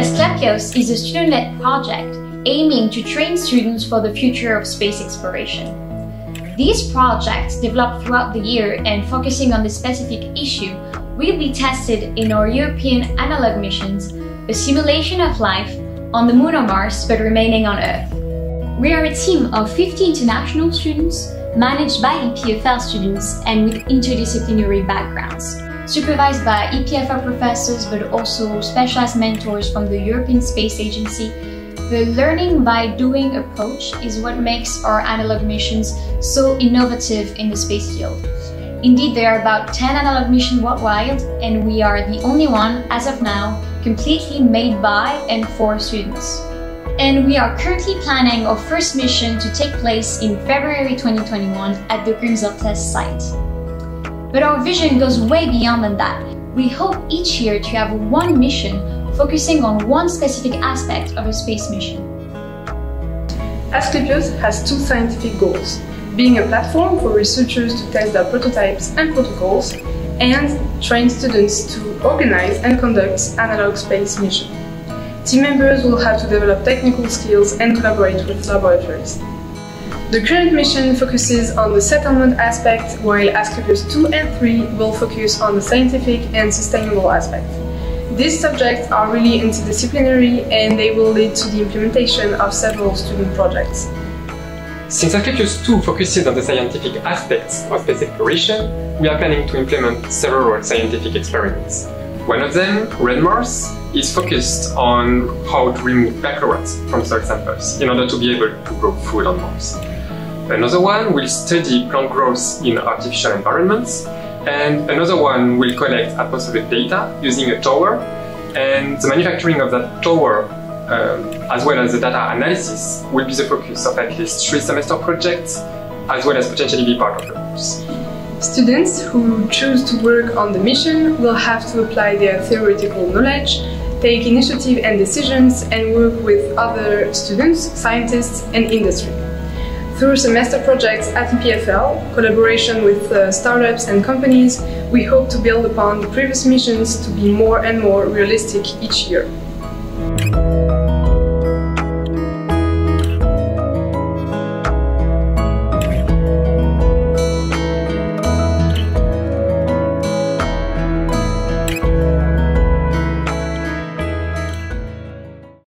Asclepios is a student-led project aiming to train students for the future of space exploration. These projects, developed throughout the year and focusing on the specific issue, will be tested in our European analog missions, a simulation of life on the Moon or Mars but remaining on Earth. We are a team of 50 international students managed by EPFL students and with interdisciplinary backgrounds, supervised by EPFL professors but also specialized mentors from the European Space Agency the learning by doing approach is what makes our analog missions so innovative in the space field. Indeed, there are about 10 analog missions worldwide, and we are the only one, as of now, completely made by and for students. And we are currently planning our first mission to take place in February 2021 at the Grimsel test site. But our vision goes way beyond than that. We hope each year to have one mission focusing on one specific aspect of a space mission. Asclepios has two scientific goals, being a platform for researchers to test their prototypes and protocols, and train students to organize and conduct analog space missions. Team members will have to develop technical skills and collaborate with laboratories. The current mission focuses on the settlement aspect, while Asclepios 2 and 3 will focus on the scientific and sustainable aspect. These subjects are really interdisciplinary and they will lead to the implementation of several student projects. Since Asclepios 2 focuses on the scientific aspects of space exploration, we are planning to implement several scientific experiments. One of them, Red Mars, is focused on how to remove perchlorates from soil samples in order to be able to grow food on Mars. Another one will study plant growth in artificial environments and another one will collect atmospheric data using a tower and the manufacturing of that tower um, as well as the data analysis will be the focus of at least three semester projects as well as potentially be part of the course. Students who choose to work on the mission will have to apply their theoretical knowledge, take initiative and decisions and work with other students, scientists and industry. Through semester projects at EPFL, collaboration with uh, startups and companies, we hope to build upon the previous missions to be more and more realistic each year.